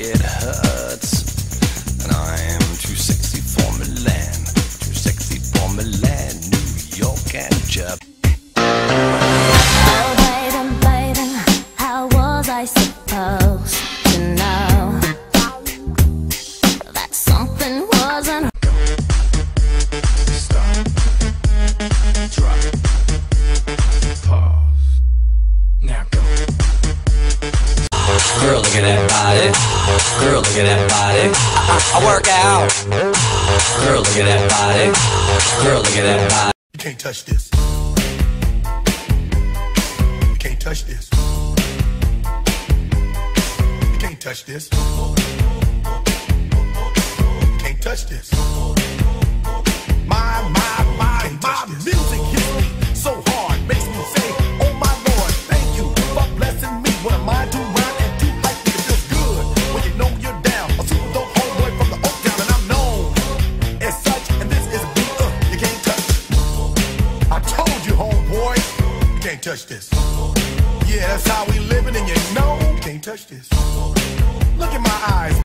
it hurts. And I'm too sexy for Milan, too sexy for Milan, New York, and Japan. Oh, how was I supposed Girl, look at that body. Girl, look at that body. I, work out. Girl, look at that body. Girl, look at that body. You can't touch this. You can't touch this. You can't touch this. You can't touch this. Can't touch this. Yeah, that's how we living, and you know you can't touch this. Look in my eyes.